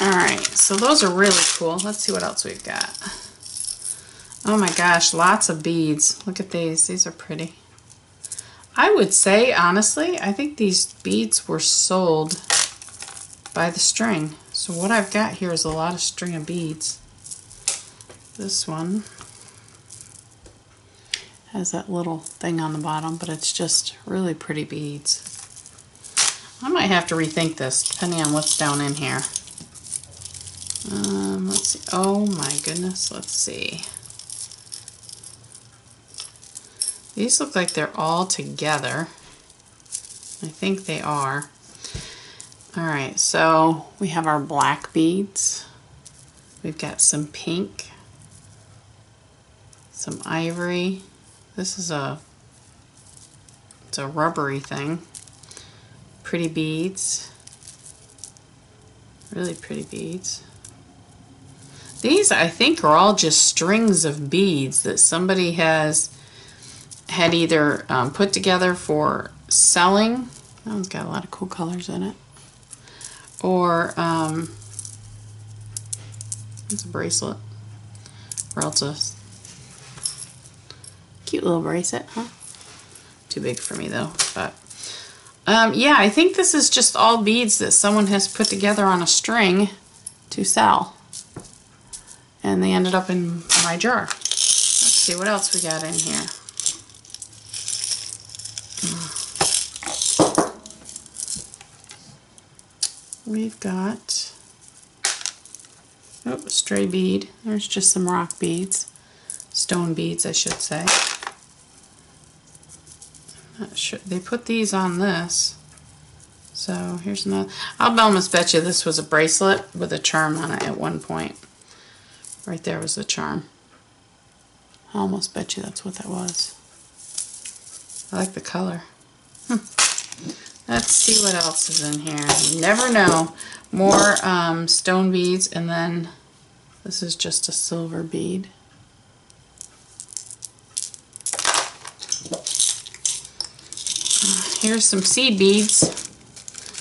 Alright, so those are really cool. Let's see what else we've got. Oh my gosh, lots of beads. Look at these. These are pretty. I would say, honestly, I think these beads were sold by the string. So what I've got here is a lot of string of beads. This one has that little thing on the bottom, but it's just really pretty beads. I might have to rethink this, depending on what's down in here. Um, let's see. Oh my goodness, let's see. These look like they're all together. I think they are. All right, so we have our black beads. We've got some pink, some ivory. This is a, it's a rubbery thing. Pretty beads. Really pretty beads. These, I think, are all just strings of beads that somebody has had either um, put together for selling. That one's got a lot of cool colors in it. Or um, it's a bracelet. Or else a cute little bracelet, huh? Too big for me though, but um, yeah, I think this is just all beads that someone has put together on a string to sell. And they ended up in my jar. Let's see what else we got in here. Hmm. We've got oh, stray bead. There's just some rock beads. Stone beads, I should say. Sure. They put these on this. So here's another. I'll almost bet you this was a bracelet with a charm on it at one point. Right there was the charm. I almost bet you that's what that was. I like the color. Hmm. Let's see what else is in here. You never know. More um, stone beads and then this is just a silver bead. Here's some seed beads.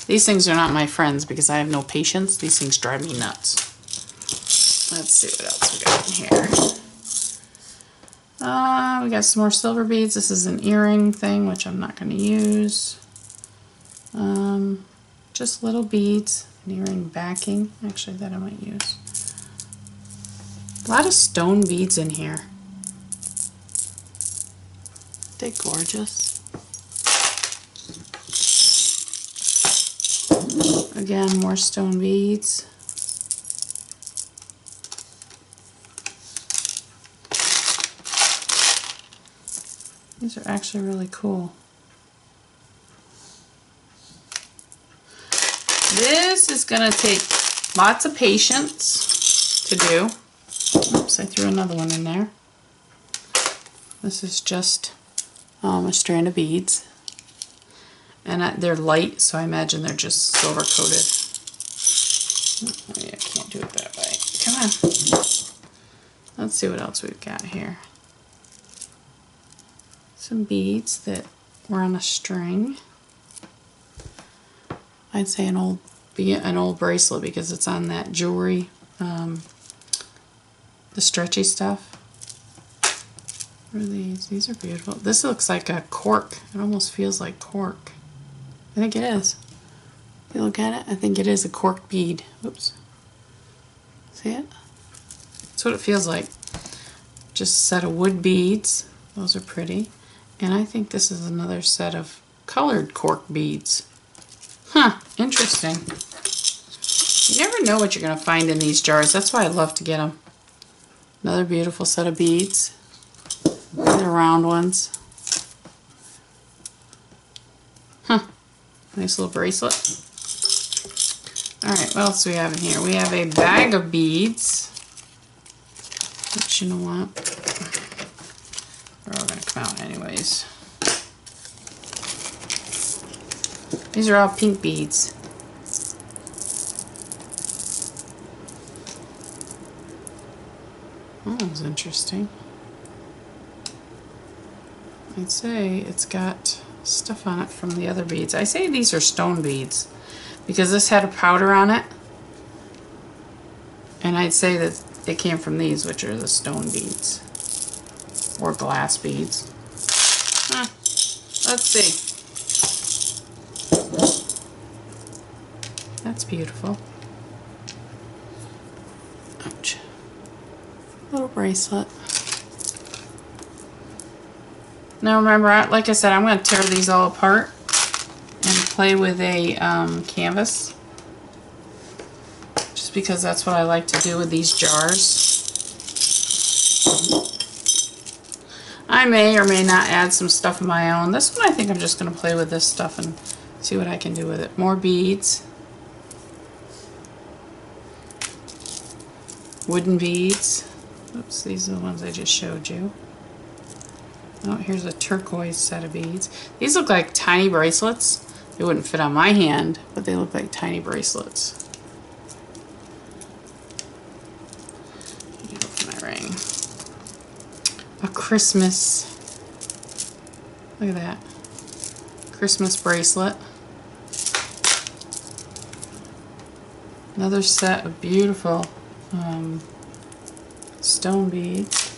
These things are not my friends because I have no patience. These things drive me nuts. Let's see what else we got in here. Uh, we got some more silver beads. This is an earring thing, which I'm not going to use. Um, just little beads, an earring backing. Actually, that I might use. A lot of stone beads in here. They're gorgeous. Again, more stone beads. These are actually really cool. This is going to take lots of patience to do. Oops, I threw another one in there. This is just um, a strand of beads. And I, they're light, so I imagine they're just silver coated. Oh, I can't do it that way. Come on. Let's see what else we've got here. Some beads that were on a string. I'd say an old be an old bracelet because it's on that jewelry, um, the stretchy stuff. What are these? These are beautiful. This looks like a cork. It almost feels like cork. I think it is. You look at it, I think it is a cork bead. Oops. See it? That's what it feels like. Just a set of wood beads. Those are pretty. And I think this is another set of colored cork beads. Huh, interesting. You never know what you're going to find in these jars. That's why I love to get them. Another beautiful set of beads. The round ones. Huh. Nice little bracelet. Alright, what else do we have in here? We have a bag of beads. Which, you know what? They're all going to come out anyways. These are all pink beads. Oh, that was interesting. I'd say it's got stuff on it from the other beads. I say these are stone beads because this had a powder on it And I'd say that it came from these, which are the stone beads. Or glass beads. Huh. Let's see. That's beautiful. Ouch. Little bracelet. Now remember, like I said, I'm going to tear these all apart and play with a um, canvas. Just because that's what I like to do with these jars. I may or may not add some stuff of my own. This one I think I'm just going to play with this stuff and see what I can do with it. More beads. Wooden beads. Oops, these are the ones I just showed you. Oh, here's a turquoise set of beads. These look like tiny bracelets. They wouldn't fit on my hand, but they look like tiny bracelets. my ring. A Christmas. Look at that. Christmas bracelet. Another set of beautiful um, stone beads.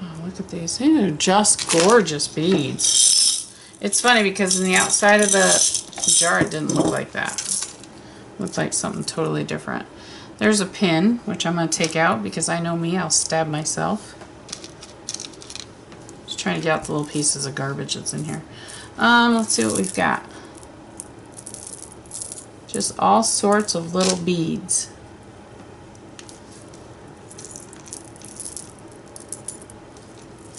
Oh, look at these. These are just gorgeous beads. It's funny because in the outside of the jar it didn't look like that. It looked like something totally different. There's a pin, which I'm going to take out because I know me, I'll stab myself. Just trying to get out the little pieces of garbage that's in here. Um, let's see what we've got. Just all sorts of little beads.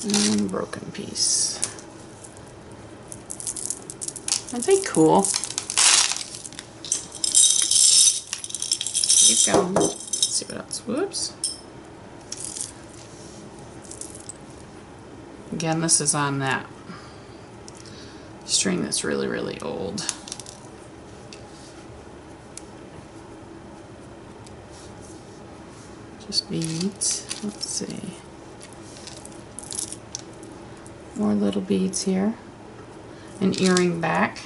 And broken piece. Aren't they cool? Going. Let's see what else. Whoops. Again, this is on that string that's really, really old. Just beads. Let's see. More little beads here. An earring back.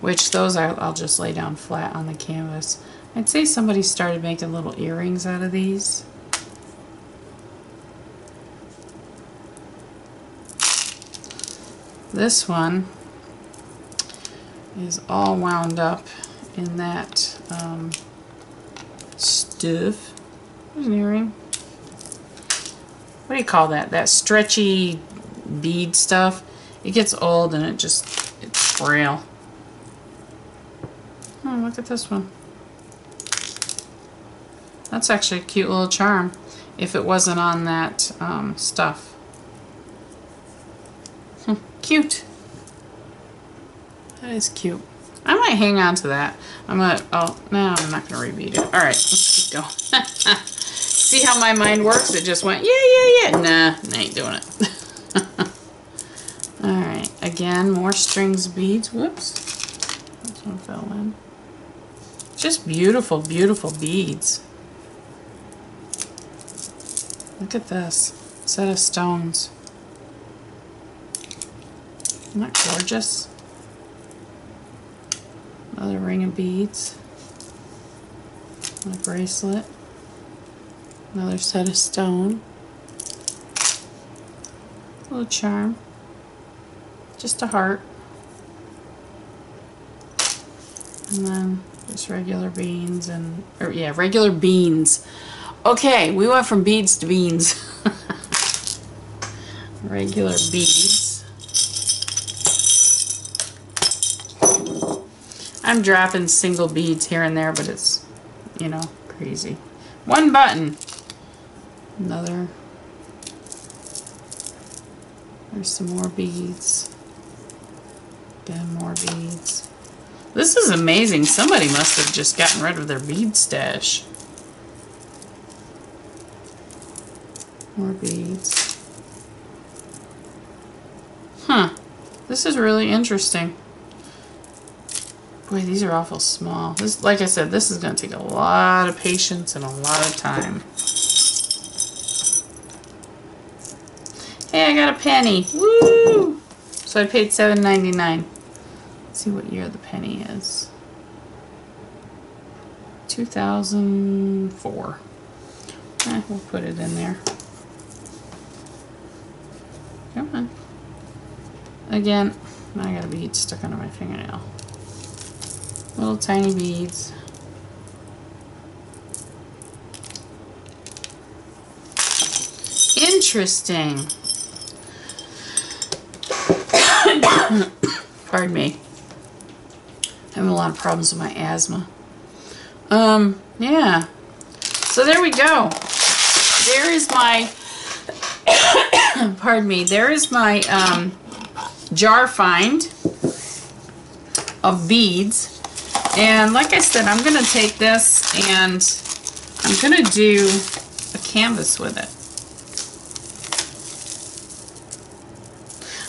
Which those I'll just lay down flat on the canvas. I'd say somebody started making little earrings out of these. This one is all wound up in that um, stuff. There's an earring. What do you call that? That stretchy bead stuff. It gets old and it just, it's frail. Oh, look at this one. That's actually a cute little charm if it wasn't on that um, stuff. Hmm, cute. That is cute. I might hang on to that. I'm gonna, oh, no, I'm not gonna rebead it. All right, let's keep going. See how my mind works? It just went, yeah, yeah, yeah. Nah, I ain't doing it. All right, again, more strings beads. Whoops. This one fell in. Just beautiful, beautiful beads. Look at this set of stones. Isn't that gorgeous? Another ring of beads. A bracelet. Another set of stone. A little charm. Just a heart. And then just regular beans and, or yeah, regular beans. Okay, we went from beads to beans. regular beads. I'm dropping single beads here and there, but it's, you know, crazy. One button. Another. There's some more beads. Then more beads. This is amazing. Somebody must have just gotten rid of their bead stash. More beads. Huh. This is really interesting. Boy, these are awful small. This, like I said, this is going to take a lot of patience and a lot of time. Hey, I got a penny. Woo! So I paid $7.99. Let's see what year the penny is. 2004. Eh, we'll put it in there. Come on. Again, I got a bead stuck under my fingernail. Little tiny beads. Interesting. Pardon me. Having a lot of problems with my asthma. Um, yeah. So there we go. There is my, pardon me, there is my um, jar find of beads. And like I said, I'm going to take this and I'm going to do a canvas with it.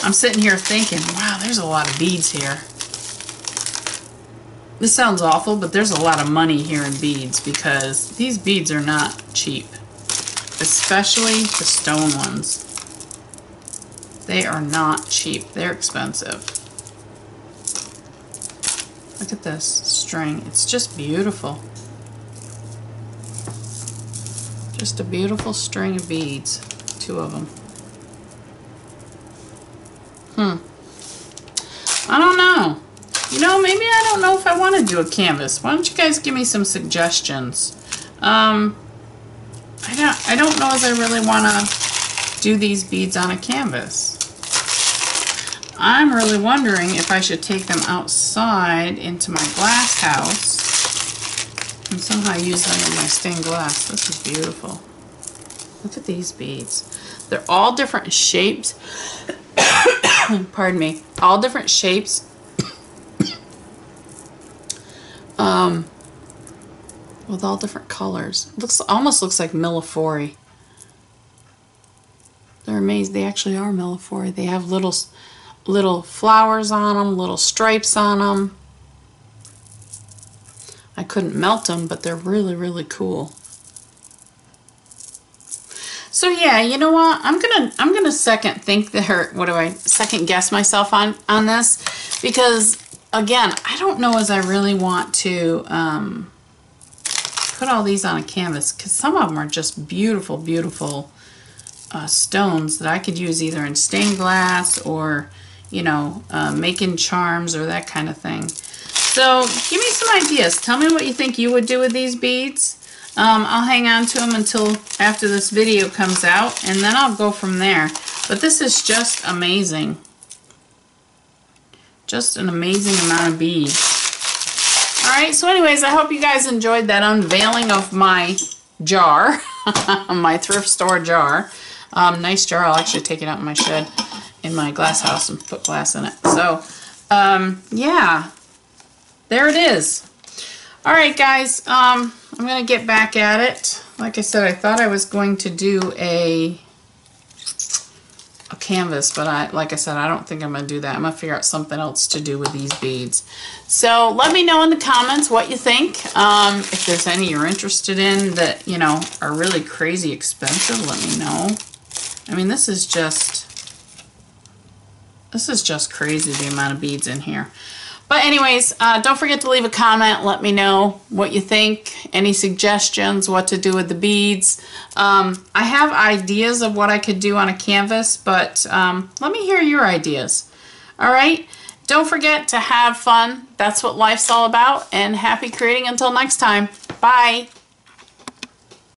I'm sitting here thinking, wow, there's a lot of beads here. This sounds awful, but there's a lot of money here in beads because these beads are not cheap. Especially the stone ones. They are not cheap. They're expensive. Look at this string. It's just beautiful. Just a beautiful string of beads. Two of them. Hmm. I don't know. You know, maybe I don't know if I want to do a canvas. Why don't you guys give me some suggestions? Um, I don't, I don't know if I really want to do these beads on a canvas. I'm really wondering if I should take them outside into my glass house and somehow use them in my stained glass. This is beautiful. Look at these beads. They're all different shapes. Pardon me. All different shapes um, with all different colors. It looks almost looks like Millefiori. They're amazing. They actually are Millefiori. They have little little flowers on them, little stripes on them. I couldn't melt them, but they're really, really cool. So yeah, you know what? I'm gonna I'm gonna second think that what do I second guess myself on on this because again, I don't know as I really want to um, put all these on a canvas because some of them are just beautiful, beautiful uh, stones that I could use either in stained glass or, you know, uh, making charms or that kind of thing. So give me some ideas. Tell me what you think you would do with these beads. Um, I'll hang on to them until after this video comes out and then I'll go from there. But this is just amazing. Just an amazing amount of beads. Alright, so anyways, I hope you guys enjoyed that unveiling of my jar. my thrift store jar. Um, nice jar. I'll actually take it out in my shed in my glass house and put glass in it. So, um, yeah. There it is. Alright, guys. Um, I'm going to get back at it. Like I said, I thought I was going to do a a canvas, but I, like I said, I don't think I'm going to do that. I'm going to figure out something else to do with these beads. So let me know in the comments what you think. Um, if there's any you're interested in that, you know, are really crazy expensive, let me know. I mean, this is just, this is just crazy, the amount of beads in here. But anyways, uh, don't forget to leave a comment. Let me know what you think, any suggestions, what to do with the beads. Um, I have ideas of what I could do on a canvas, but um, let me hear your ideas. All right? Don't forget to have fun. That's what life's all about. And happy creating until next time. Bye.